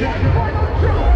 Can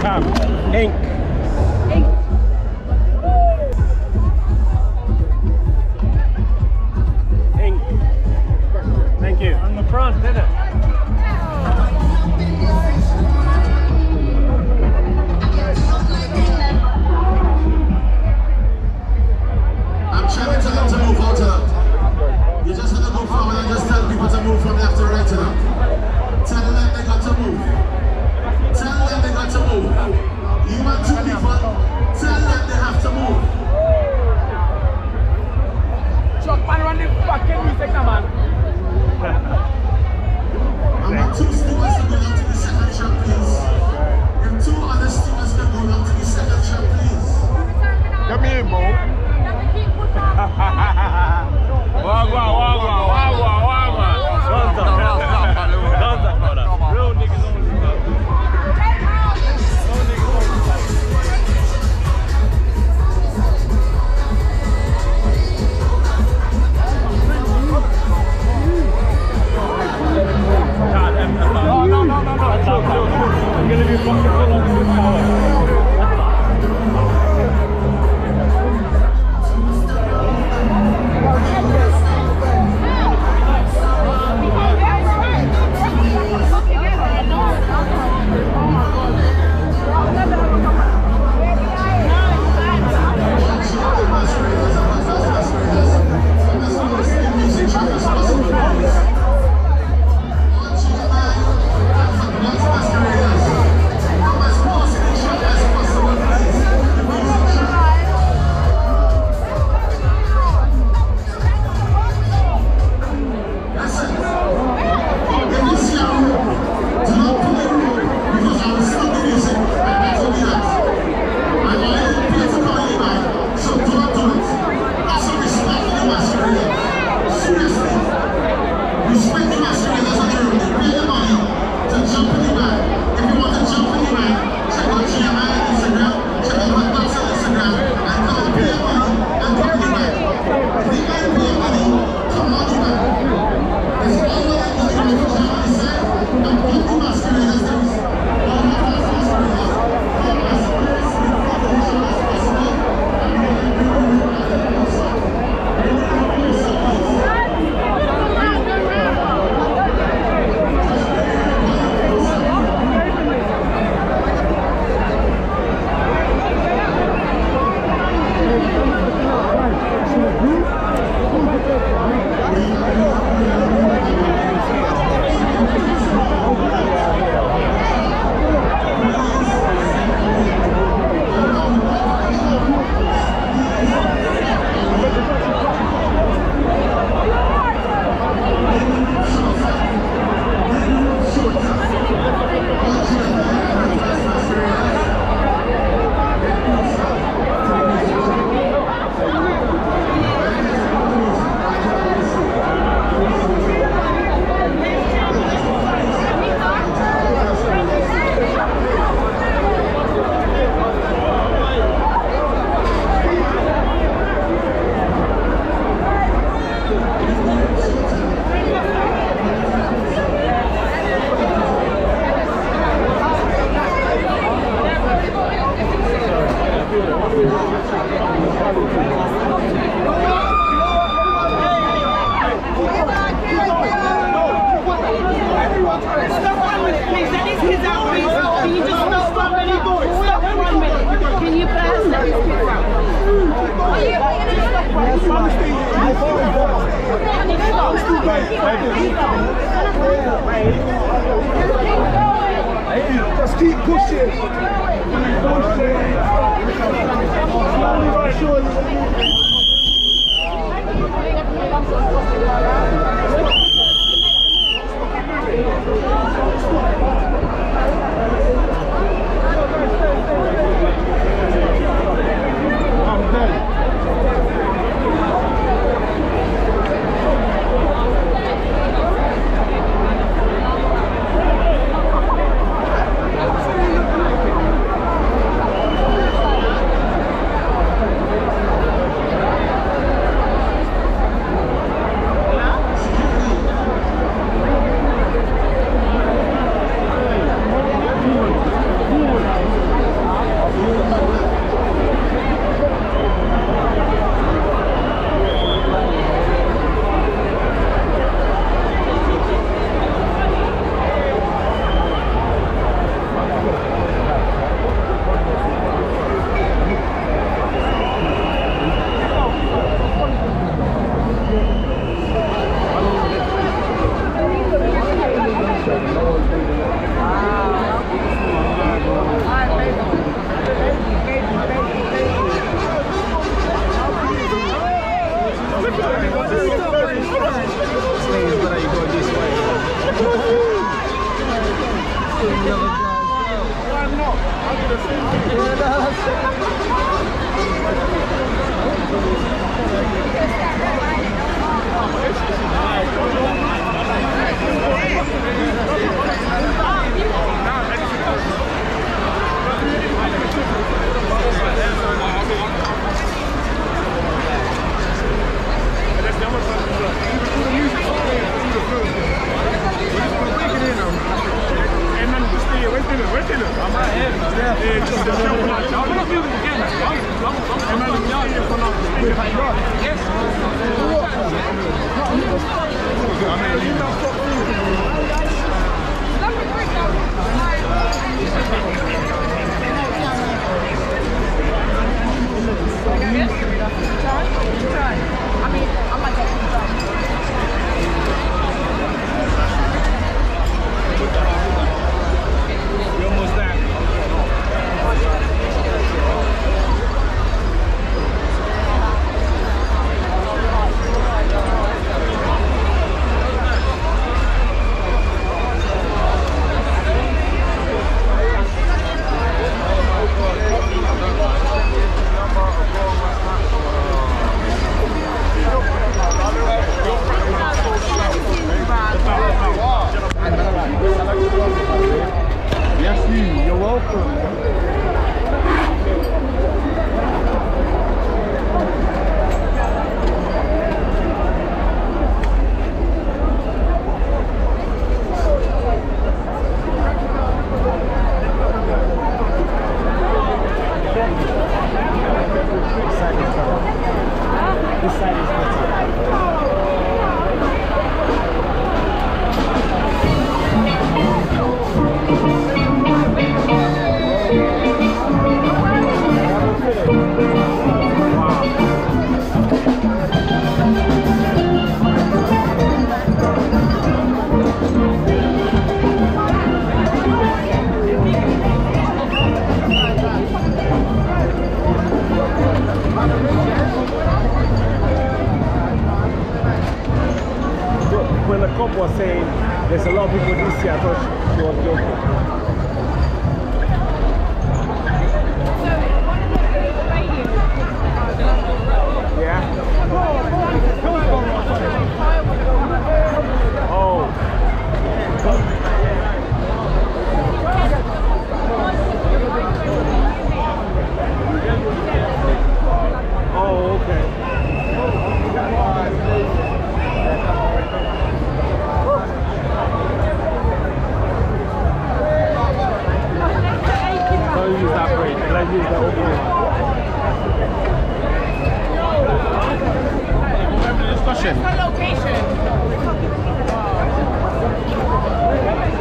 Show pushing. Keep pushing. Cop was saying there's a lot of people this year, I thought she was joking. Yeah. Oh. Oh, okay. I use that. Remember the discussion? What's?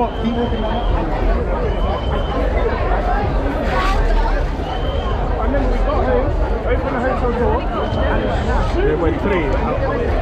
And then we got here, open the hotel door, and there were three.